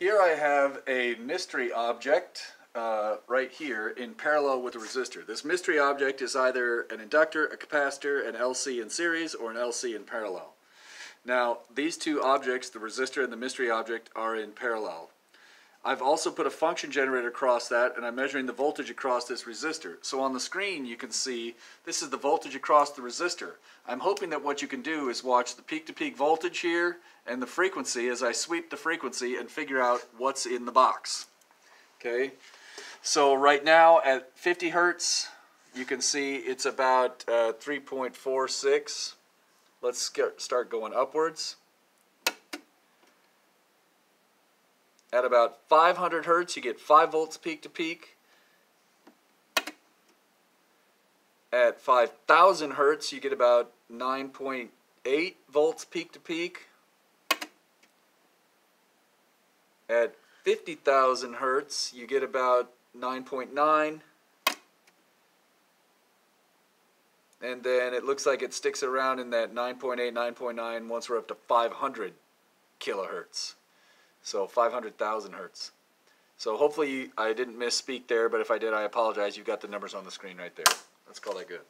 Here I have a mystery object uh, right here in parallel with a resistor. This mystery object is either an inductor, a capacitor, an LC in series, or an LC in parallel. Now, these two objects, the resistor and the mystery object, are in parallel. I've also put a function generator across that, and I'm measuring the voltage across this resistor. So on the screen, you can see this is the voltage across the resistor. I'm hoping that what you can do is watch the peak-to-peak -peak voltage here and the frequency as I sweep the frequency and figure out what's in the box. Okay, so right now at 50 hertz, you can see it's about uh, 3.46. Let's start going upwards. At about 500 hertz, you get 5 volts peak to peak. At 5000 hertz, you get about 9.8 volts peak to peak. At 50,000 hertz, you get about 9.9. And then it looks like it sticks around in that 9.8, 9.9 once we're up to 500 kilohertz. So 500,000 hertz. So hopefully I didn't misspeak there, but if I did, I apologize. You've got the numbers on the screen right there. Let's call that good.